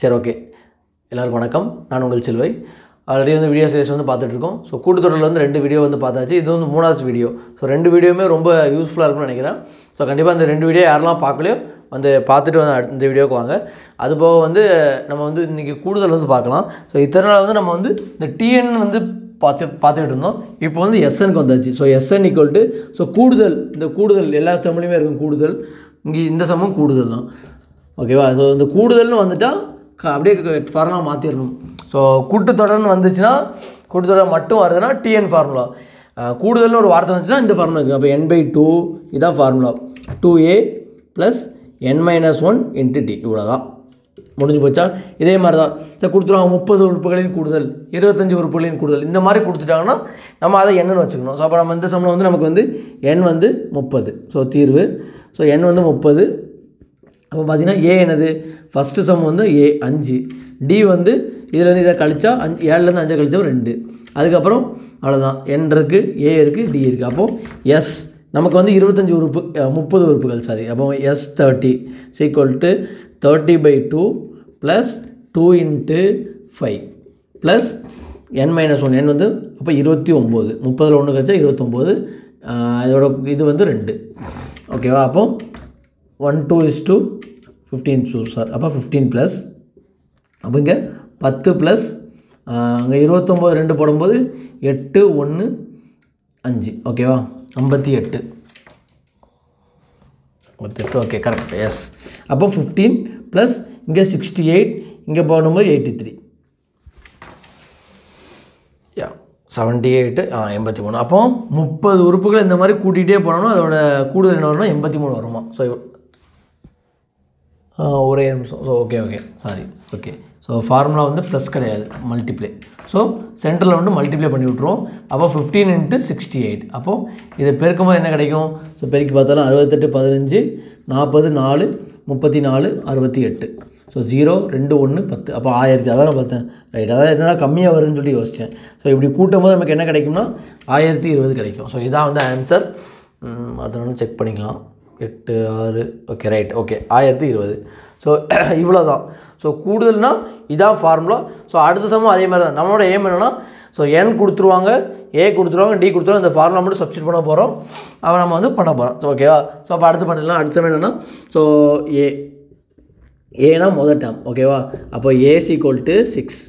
சரி ஓகே எல்லோரும் வணக்கம். நான் உங்கள் செல்வை. ஆல்ரெடி வந்து வீடியோ சீரிஸ் வந்து பார்த்துட்ருக்கோம். ஸோ கூட்டுத்தொடரில் வந்து ரெண்டு வீடியோ வந்து பார்த்தாச்சு. இது வந்து மூணாவது வீடியோ ஸோ ரெண்டு வீடியோவுமே ரொம்ப யூஸ்ஃபுல்லாக இருக்கும்னு நினைக்கிறேன். ஸோ கண்டிப்பாக அந்த ரெண்டு வீடியோ யாரெல்லாம் பார்க்கலையோ வந்து பார்த்துட்டு வந்து அடுத்த இந்த வீடியோக்கு வாங்க. அது போக வந்து நம்ம வந்து இன்றைக்கி கூடுதல் வந்து பார்க்கலாம். ஸோ இத்தனை நாள் வந்து நம்ம வந்து இந்த டிஎன் வந்து பார்த்து பார்த்துக்கிட்டு இருந்தோம். இப்போ வந்து எஸ்எனுக்கு வந்தாச்சு. So S N equal to so கூடுதல் இந்த கூடுதல் எல்லா செம்லையுமே இருக்கும் கூடுதல். இங்கே இந்த செம்மும் கூடுதல் தான். ஓகேவா ஸோ இந்த கூடுதல்னு வந்துட்டால் அப்படியே ஃபார்முலா மாற்றிடணும் ஸோ கூட்டுத்தொடர்னு வந்துச்சுன்னா கூட்டுத்தொடர் மட்டும் வருதுன்னா டிஎன் ஃபார்முலா கூடுதல்னு ஒரு வார்த்தை வந்துச்சுன்னா இந்த ஃபார்முலா இருக்குது அப்போ என் பை டூ இதான் formula two a plus n minus one into d இவ்வளோ தான் முடிஞ்சு போச்சா? இதே மாதிரி தான் சார் கொடுத்துருவாங்க முப்பது உறுப்புகளின் கூடுதல் இருபத்தஞ்சி உறுப்புகளின் கூடுதல். இந்த மாதிரி கொடுத்துட்டாங்கன்னா நம்ம அதை என்னன்னு வச்சுக்கணும். ஸோ அப்போ நம்ம இந்த சம்பளம் வந்து நமக்கு வந்து எண் வந்து முப்பது. ஸோ தீர்வு. ஸோ எண் வந்து முப்பது அப்போ பார்த்தீங்கன்னா ஏ என்னது? ஃபஸ்ட்டு சம் வந்து ஏ அஞ்சு. டி வந்து இதுலேருந்து இதை கழிச்சா அஞ்சு ஏழுலேருந்து அஞ்சை கழிச்சா ரெண்டு. அதுக்கப்புறம் அவ்வளோதான் என் இருக்குது ஏ இருக்குது டி இருக்குது அப்போது எஸ் நமக்கு வந்து இருபத்தஞ்சி உறுப்பு முப்பது உறுப்புகள் சாரி அப்போ S thirty equal to thirty by two plus two into five plus N minus one N வந்து அப்போ இருபத்தி ஒம்பது முப்பதில் ஒன்று கழிச்சா இருபத்தொம்போது இதோட இது வந்து ரெண்டு. ஓகேவா அப்போ one two is two fifteen two sir அப்போ ஃபிஃப்டீன் ப்ளஸ் அப்போ இங்கே பத்து ப்ளஸ் அங்கே இருபத்தொம்போது ரெண்டு போடும்போது எட்டு ஒன்று அஞ்சு. ஓகேவா ஐம்பத்தி எட்டு. ஐம்பத்தெட்டு ஓகே கரெக்ட் எஸ் அப்போ ஃபிஃப்டீன் ப்ளஸ் இங்கே சிக்ஸ்டி எயிட் இங்கே போடும்போது eighty three yeah seventy eight ஆ எண்பத்தி மூணு. அப்போ முப்பது உறுப்புகள் இந்த மாதிரி கூட்டிகிட்டே போனோம்னா அதோட கூடுதல் என்ன வரும்னா எண்பத்தி மூணு வருமா? ஸோ ஒரே நிமிஷம். So okay okay sorry okay so formula வந்து ப்ளஸ் கிடையாது. மல்டிப்ளை ஸோ சென்டரில் வந்து மல்டிப்ளை பண்ணி விட்ருவோம் அப்போ ஃபிஃப்டீன் இன்ட்டு சிக்ஸ்டி எயிட் அப்போது இதை பெருக்கும்போது என்ன கிடைக்கும்? ஸோ பெருக்கி பார்த்தாலும் அறுபத்தெட்டு பதினஞ்சு நாற்பது நாலு முப்பத்தி நாலு அறுபத்தி எட்டு ஸோ ஜீரோ ரெண்டு ஒன்று பத்து. அப்போ ஆயிரத்தி. அதான் நான் பார்த்தேன். ரைட் அதான் என்ன கம்மியாக வருதுன்னு சொல்லி யோசித்தேன் ஸோ இப்படி கூட்டும் போது நமக்கு என்ன கிடைக்கும்னா ஆயிரத்தி இருபது கிடைக்கும். ஸோ இதான் வந்து ஆன்சர் அதை வந்து செக் பண்ணிக்கலாம். எட்டு ஆறு ஓகே ரைட் ஓகே ஆயிரத்தி இருபது. ஸோ இவ்வளோ தான் ஸோ கூடுதல்னா இதான் ஃபார்முலா ஸோ அடுத்த சமம் அதே மாதிரி தான் நம்மளோட ஏம் என்னென்னா ஸோ என் கொடுத்துருவாங்க ஏ கொடுத்துருவாங்க டி கொடுத்துருவாங்க. இந்த ஃபார்முலா மட்டும் சப்ஸ்டியூட் பண்ண போகிறோம் அவன் நம்ம வந்து பண்ண போகிறோம் ஸோ ஓகேவா ஸோ அப்போ அடுத்து பண்ணிடலாம். அடுத்த சமயம் என்னென்னா ஸோ ஏ ஏனா முதல் டேம் ஓகேவா அப்போ ஏசி கோல்ட்டு டு சிக்ஸ்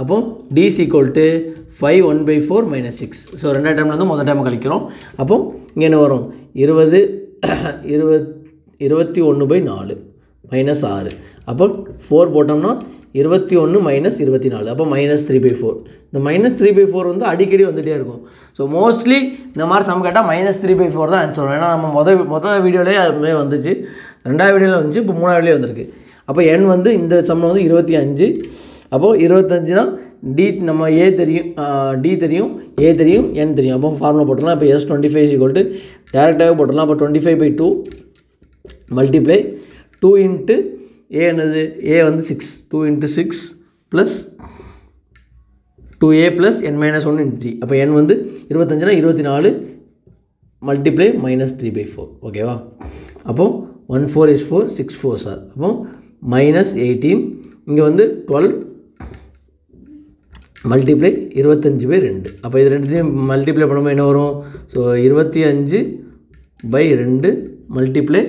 அப்போ DC cold to five one by four minus six so ரெண்டாவது டைமில் முதல் டைம் கழிக்கிறோம். அப்போ இங்கே என்ன வரும்? இருபது இருபத் இருபத்தி ஒன்று பை நாலு மைனஸ் ஆறு. அப்போ ஃபோர் போட்டோம்னா இருபத்தி ஒன்று மைனஸ் இருபத்தி நாலு. அப்போ மைனஸ் த்ரீ பை ஃபோர் இந்த மைனஸ் த்ரீ பை ஃபோர் வந்து அடிக்கடி வந்துகிட்டே இருக்கும். ஸோ மோஸ்ட்லி இந்த மாதிரி சம் கேட்டால் மைனஸ் த்ரீ பை ஃபோர் தான் ஆன்சர் வரும். ஏன்னா நம்ம மொதல் மொதல் வீடியோலேயே அதுமாதிரி வந்துச்சு. ரெண்டாவது வீடியோவில் வந்துச்சு. இப்போ மூணாவது வீடியோ வந்திருக்கு. அப்போ என் வந்து இந்த சம்மில் வந்து இருபத்தி அஞ்சு. அப்போது இருபத்தஞ்சுனா டி நம்ம ஏ தெரியும் டி தெரியும் ஏ தெரியும் என் தெரியும். அப்போ ஃபார்முலா போட்டுடலாம். இப்போ S twenty five equal to டேரெக்டாகவே போட்டுடலாம். அப்போ twenty five by two multiply two into A என்னது? ஏ வந்து six two into six plus two A plus N minus one into three அப்போ என் வந்து இருபத்தஞ்சுனா இருபத்தி நாலு multiply minus three by four ஓகேவா அப்போ one four is four six four sir அப்போ மைனஸ் எயிட்டீன் இங்கே வந்து டுவெல் மல்டிப்ளை இருபத்தஞ்சி பை ரெண்டு. அப்போ இது ரெண்டுத்தையும் மல்டிப்ளை பண்ணும்போது என்ன வரும்? ஸோ இருபத்தி அஞ்சு பை ரெண்டு மல்டிப்ளை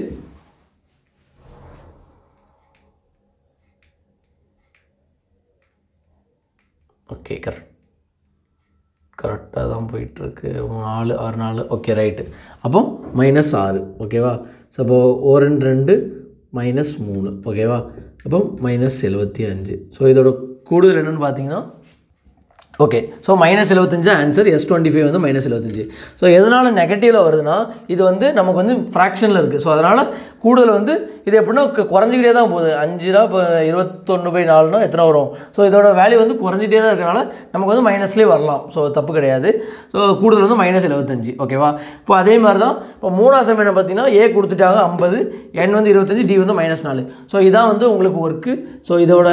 ஓகே கரெக்ட் கரெக்டாக தான் போயிட்டுருக்கு. நாலு ஆறு நாலு. ஓகே ரைட்டு அப்போ மைனஸ் ஆறு. ஓகேவா ஸோ அப்போ ஓ ரெண்டு ரெண்டு மைனஸ் மூணு ஓகேவா அப்போ மைனஸ் எழுபத்தி அஞ்சு ஸோ இதோட கூடுதல் என்னென்னு பார்த்தீங்கன்னா ஓகே ஸோ மைனஸ் எழுபத்தஞ்சு ஆன்சர் எஸ் டுவெண்ட்டி ஃபைவ் வந்து மைனஸ் எழுபத்தஞ்சு ஸோ எதனால் நெகட்டிவில் வருதுன்னா இது வந்து நமக்கு வந்து ஃப்ராக்ஷனில் இருக்குது ஸோ அதனால் கூடுதல் வந்து இது எப்படின்னா குறைஞ்சிக்கிட்டே தான் போகுது. அஞ்சுனா இப்போ இருபத்தொன்று பை நாலுனா எத்தனை வரும்? ஸோ இதோட வேல்யூ வந்து குறைஞ்சிட்டே தான் இருக்கனால நமக்கு வந்து மைனஸ்லேயே வரலாம். ஸோ தப்பு கிடையாது. ஸோ கூடுதல் வந்து மைனஸ் எழுபத்தஞ்சு ஓகேவா இப்போ அதே மாதிரி தான் இப்போ மூணாவது சம் என்ன பார்த்தீங்கன்னா ஏ கொடுத்துட்டாங்க ஐம்பது என் வந்து இருபத்தஞ்சு டி வந்து மைனஸ் நாலு. ஸோ இதான் வந்து உங்களுக்கு ஒர்க்கு ஸோ இதோட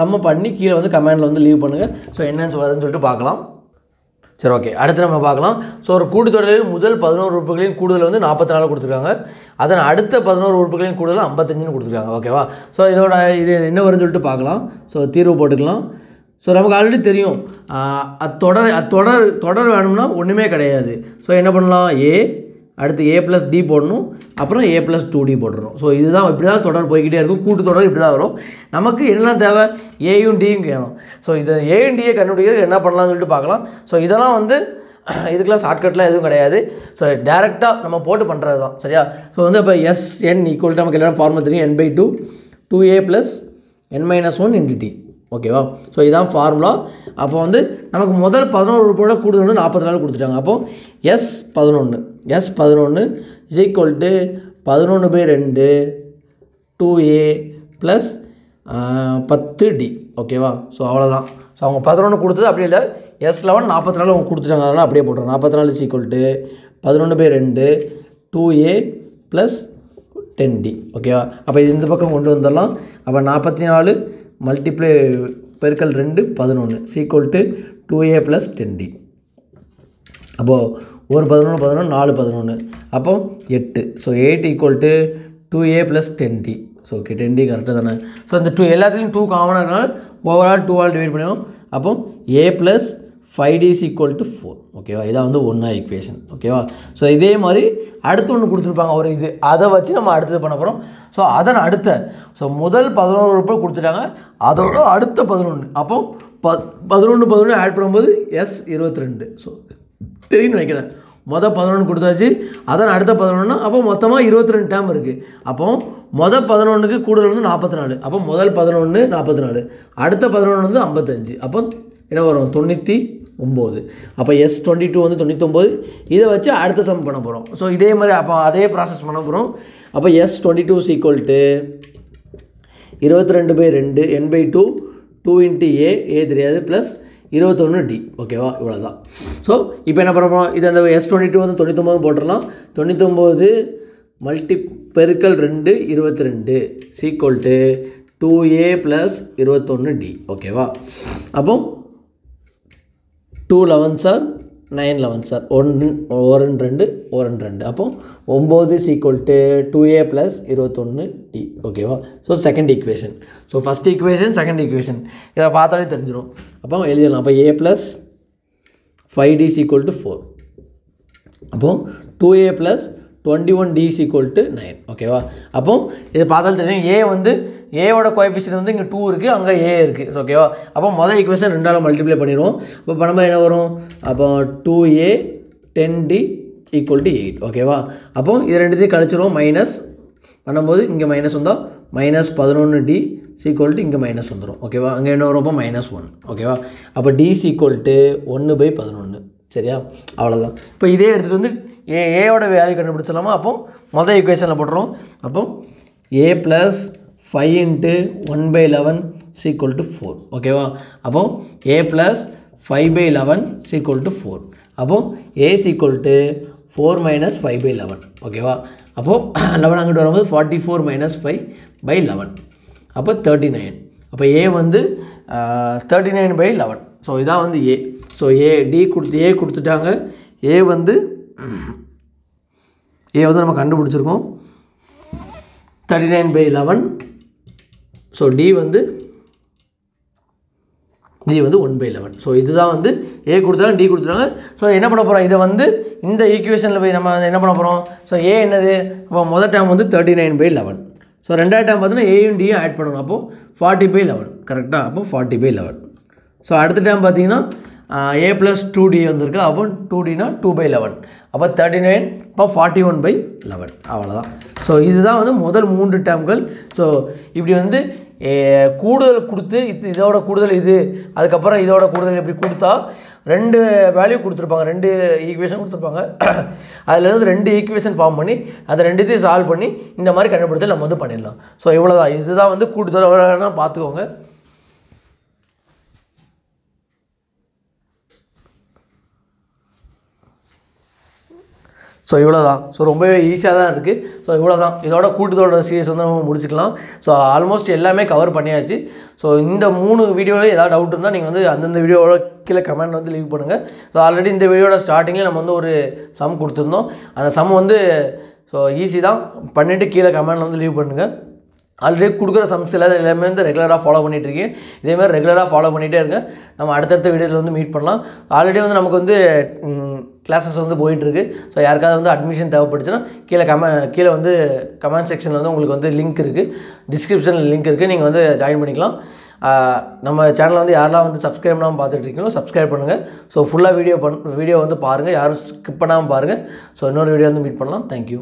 சம்ம பண்ணி கீழே வந்து கமெண்டில் வந்து லீவ் பண்ணுங்கள் ஸோ என்னென்னு வருதுன்னு சொல்லிட்டு பார்க்கலாம். சரி ஓகே அடுத்து நம்ம பார்க்கலாம். ஸோ ஒரு கூட்டுத்தொடரில் முதல் பதினோரு உறுப்புகளின் கூடுதல் வந்து நாற்பத்தி நாலு கொடுத்துருக்காங்க. அதன் அடுத்த பதினோரு உறுப்புகளின் கூடுதல் ஐம்பத்தஞ்சுன்னு கொடுத்துருக்காங்க. ஓகேவா ஸோ இதோட இது என்ன வரும்னு சொல்லிட்டு பார்க்கலாம். ஸோ தீர்வு போட்டுக்கலாம். ஸோ நமக்கு ஆல்ரெடி தெரியும். அத்தொடர் அத்தொடர் தொடர் வேணும்னா ஒன்றுமே கிடையாது. ஸோ என்ன பண்ணலாம்? ஏ அடுத்து ஏ ப்ளஸ் டி போடணும் அப்புறம் ஏ ப்ளஸ் டூ டி போட்டுரும் ஸோ இதுதான் இப்படி தான் தொடர் போய்கிட்டே இருக்கும். கூட்டு தொடர் இப்படி தான் வரும். நமக்கு என்னெல்லாம் தேவை? ஏயும் டியும் வேணும் ஸோ இது ஏயும் டியை கண்டுபிடிக்கிறது என்ன பண்ணலாம்னு சொல்லிட்டு பார்க்கலாம். ஸோ இதெல்லாம் வந்து இதுக்கெல்லாம் ஷார்ட்கட்லாம் எதுவும் கிடையாது. ஸோ டேரெக்டாக நம்ம போட்டு பண்ணுறது தான் சரியா? ஸோ வந்து இப்போ எஸ் என் ஈக்குவல் நமக்கு எல்லாரும் ஃபார்முலா தெரியும். N by two two A plus N minus one into D ஓகேவா ஸோ இதான் ஃபார்முலா அப்போ வந்து நமக்கு முதல் பதினோரு உறுப்போட கூடுதல் வந்து நாற்பத்தி நாலு கொடுத்துட்டாங்க. அப்போது எஸ் பதினொன்று எஸ் பதினொன்று இஸ் ஈக்குவல் டு பதினொன்று பை ரெண்டு டூ ஏ ப்ளஸ் பத்து டி ஓகேவா ஸோ அவ்வளோதான் ஸோ அவங்க பதினொன்று கொடுத்தது அப்படி இல்லை. எஸ் லெவன் நாற்பத்தி நாலு அவங்க கொடுத்துட்டாங்க. அதனால் அப்படியே போட்டுறோம். நாற்பத்தி நாலு ஈக்குவல் டு பதினொன்று பை ரெண்டு two A plus ten D ஓகேவா அப்போ இது இந்த பக்கம் கொண்டு வந்துடலாம். அப்போ நாற்பத்தி நாலு மல்டிப்ளை பெருக்கல் ரெண்டு பதினொன்று equal to two A plus ten D அப்போது ஒரு பதினொன்று பதினொன்று நாலு பதினொன்று அப்போ எட்டு. So eight equal to two A plus ten D so okay ten D கரெக்டாக தானே? ஸோ இந்த டூ எல்லாத்துலேயும் டூ காமனாக இருக்கனால ஓவரால் டூ ஆல் டிவைட் பண்ணுவோம் அப்போ A plus five D is equal to four ஓகேவா இதான் வந்து ஒன்றா ஈக்குவேஷன் ஓகேவா ஸோ இதே மாதிரி அடுத்து ஒன்று கொடுத்துருப்பாங்க. ஒரு இது அதை வச்சு நம்ம அடுத்தது பண்ண போகிறோம் ஸோ அதன் அடுத்த. ஸோ முதல் பதினோரு ரூபாய் கொடுத்துட்டாங்க. அதோட அடுத்த பதினொன்று அப்போ ப பதினொன்று பதினொன்று ஆட் பண்ணும்போது எஸ் இருபத்தி ரெண்டு. ஸோ தெரியும்னு நினைக்கிறேன். மொதல் பதினொன்று கொடுத்தாச்சு அதான் அடுத்த பதினொன்று அப்போ மொத்தமாக இருபத்தி ரெண்டு டேம் இருக்குது அப்போ மொதல் பதினொன்றுக்கு கூடுதல் வந்து நாற்பத்தி நாலு அப்போ முதல் பதினொன்று நாற்பத்தி நாலு அடுத்த பதினொன்று வந்து ஐம்பத்தஞ்சு. அப்போ என்ன வரும்? தொண்ணூற்றி ஒம்பது. அப்போ எஸ் டுவெண்ட்டி டூ வந்து தொண்ணூற்றொம்பது இதை வச்சு அடுத்த சம் பண்ண போகிறோம் ஸோ இதே மாதிரி அப்போ அதே ப்ராசஸ் பண்ண போகிறோம் அப்போ S twenty two equal to இருபத்தி ரெண்டு பை ரெண்டு N by two two into A A தெரியாது ப்ளஸ் இருபத்தொன்று டி ஓகேவா இவ்வளோ தான் ஸோ இப்போ என்ன பண்ண போகிறோம் இது அந்த எஸ் டுவெண்ட்டி டூ வந்து தொண்ணூத்தொம்பது போட்டுடலாம் தொண்ணூத்தொம்பது மல்டி பெருக்கல் ரெண்டு இருபத்தி ரெண்டு equal to two A plus இருபத்தொன்று டி ஓகேவா அப்போ two eleven sir nine eleven sir ஒன்று ஒரு ரெண்டு ஒரு ரெண்டு. அப்போ ஒம்பது equal to two A plus இருபத்தொன்று டி ஓகேவா so second equation so first equation second equation இதை பார்த்தாலே தெரிஞ்சிடும் அப்போ எழுதிடலாம். அப்போ A plus five D equal to four அப்போது two A plus twenty one D equal to nine ஓகேவா அப்போ இதை பார்த்தாலும் தெரியும். ஏ வந்து ஏவோட கோஎஃபிஷியன் வந்து இங்கே டூ இருக்குது அங்கே ஏ இருக்குது ஓகேவா அப்போ மொதல் ஈக்குவேஷன் ரெண்டால் மல்டிப்ளை பண்ணிடுவோம். இப்போ பண்ணும்போது என்ன வரும்? அப்போ two A ten D equal to eight ஓகேவா அப்போ இது ரெண்டுத்தையும் கழிச்சிருவோம் மைனஸ் பண்ணும்போது இங்கே மைனஸ் வந்தால் மைனஸ் பதினொன்று டி சீக்குவல் டு இங்கே மைனஸ் வந்துடும் ஓகேவா அங்கே என்ன வரும்? அப்போ மைனஸ் ஒன் ஓகேவா அப்போ டி சீக்குவல் டு ஒன்று பை பதினொன்று சரியா? அவ்வளோதான் இப்போ இதே எடுத்துகிட்டு வந்து ஏ ஏயோட வேல்யூ கண்டுபிடிச்சலாமா அப்போ மொதல் ஈக்குவேஷனில் போடுறோம் அப்போ A plus five into one by eleven equal to four ஓகேவா அப்போ A plus five by eleven equal to four அப்போ A equal to four minus five by eleven ஓகேவா அப்போது லெவன் அங்கிட்டு வரும்போது forty four minus five by eleven அப்போ thirty nine அப்போ ஏ வந்து thirty nine by eleven so இதான் வந்து ஏ ஸோ ஏ டி கொடுத்து ஏ கொடுத்துட்டாங்க. ஏ வந்து ஏ வந்து நம்ம கண்டுபிடிச்சிருக்கோம் thirty nine by eleven so D வந்து டி வந்து ஒன் பை லெவன் ஸோ இதுதான் வந்து ஏ கொடுத்தாங்க டி கொடுத்துருவாங்க ஸோ என்ன பண்ண போகிறோம் இதை வந்து இந்த ஈக்குவேஷனில் போய் நம்ம என்ன பண்ண போகிறோம் ஸோ ஏ என்னது? அப்போ முதல் டேம் வந்து thirty nine by eleven so ரெண்டாவது டேம் பார்த்தீங்கன்னா ஏயும் டியும் ஆட் பண்ணணும். அப்போது ஃபார்ட்டி பை லெவன் கரெக்டாக அப்போ ஃபார்ட்டி பை லெவன் ஸோ அடுத்த டைம் பார்த்தீங்கன்னா ஏ ப்ளஸ் டூ டி வந்திருக்கு. அப்போ டூ டினா டூ பை லெவன் அப்போ தேர்ட்டி நைன் இப்போ ஃபார்ட்டி ஒன் பை லெவன் அவ்வளோதான் ஸோ இதுதான் வந்து முதல் மூன்று டேம்கள் ஸோ இப்படி வந்து கூடுதல் கொடுத்து இது இதோட கூடுதல் இது அதுக்கப்புறம் இதோட கூடுதல் இப்படி கொடுத்தா ரெண்டு வேல்யூ கொடுத்துருப்பாங்க ரெண்டு ஈக்குவேஷன் கொடுத்துருப்பாங்க. அதுலேருந்து ரெண்டு ஈக்குவேஷன் ஃபார்ம் பண்ணி அந்த ரெண்டுத்தையும் சால்வ் பண்ணி இந்த மாதிரி கண்டுபிடிச்சி நம்ம வந்து பண்ணிடலாம். ஸோ இவ்வளோதான் இதுதான் வந்து கூடுதல் பார்த்துக்கோங்க ஸோ இவ்வளோ தான் ஸோ ரொம்பவே ஈஸியாக தான் இருக்குது ஸோ இவ்வளோ தான் இதோட கூட்டத்தோட சீரியஸ் வந்து நம்ம முடிச்சுக்கலாம். ஸோ ஆல்மோஸ்ட் எல்லாமே கவர் பண்ணியாச்சு. ஸோ இந்த மூணு வீடியோவில் ஏதாவது டவுட் இருந்தால் நீங்கள் வந்து அந்தந்த வீடியோவோட கீழே கமெண்ட் வந்து லீவ் பண்ணுங்கள் ஸோ ஆல்ரெடி இந்த வீடியோட ஸ்டார்டிங்கில் நம்ம வந்து ஒரு சம் கொடுத்துருந்தோம். அந்த சம் வந்து ஸோ ஈஸி தான். பண்ணிவிட்டு கீழே கமெண்ட் வந்து லீவ் பண்ணுங்கள் ஆல்ரெடி கொடுக்குற சம்ஸ் இல்லாத எல்லாமே வந்து ரெகுலராக ஃபாலோ பண்ணிகிட்ருக்கேன் இதேமாதிரி ரெகுலராக ஃபாலோ பண்ணிகிட்டே இருங்க. நம்ம அடுத்தடுத்த வீடியோவில் வந்து மீட் பண்ணலாம். ஆல்ரெடி வந்து நமக்கு வந்து கிளாஸஸ் வந்து போயிட்டுருக்கு ஸோ யாருக்காவது வந்து அட்மிஷன் தேவைப்பட்டுச்சுன்னா கீழே கம கீழே வந்து கமெண்ட் செக்ஷனில் வந்து உங்களுக்கு வந்து லிங்க் இருக்குது டிஸ்கிரிப்ஷனில் லிங்க் இருக்குது நீங்கள் வந்து ஜாயின் பண்ணிக்கலாம். நம்ம சேனலை வந்து யாரெல்லாம் வந்து சப்ஸ்கிரைப் பண்ணாமல் பார்த்துட்டு இருக்கீங்களோ சப்ஸ்கிரைப் பண்ணுங்கள் ஸோ ஃபுல்லாக வீடியோ பண் வீடியோ வந்து பாருங்கள் யாரும் ஸ்கிப் பண்ணாமல் பாருங்கள் ஸோ இன்னொரு வீடியோ வந்து மீட் பண்ணலாம். தேங்க்யூ